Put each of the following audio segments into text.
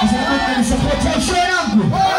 Você não vai ficar cheirando.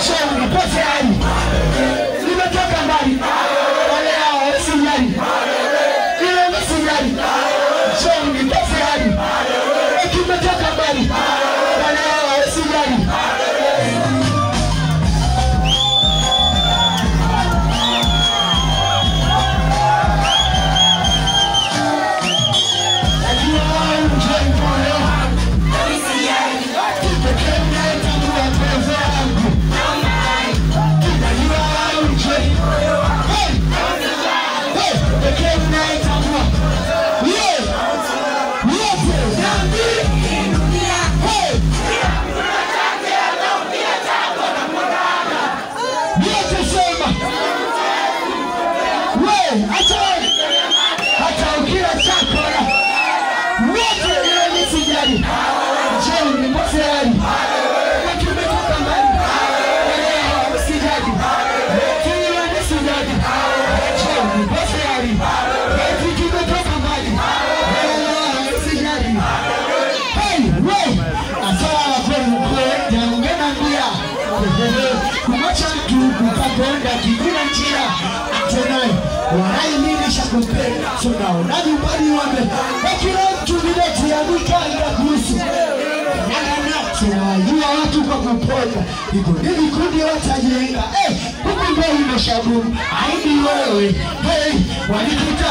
cachorro, não pode ser yote sema. We, hata ukila chakula wote ile nisijali. Je, ni kukaponda kikuna njia. Mimi shakupe kumpenda tunaona nyumbani wame? Wakila mtu mileti ya mwikanga kuhusu. Tunawajua watu kwa kuponda vikundi vikundi watajenga Eh, huku ndo imeshagumu aidi wewe. Hey, walikuta